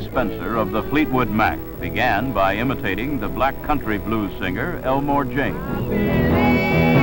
Spencer of the Fleetwood Mac began by imitating the black country blues singer Elmore James.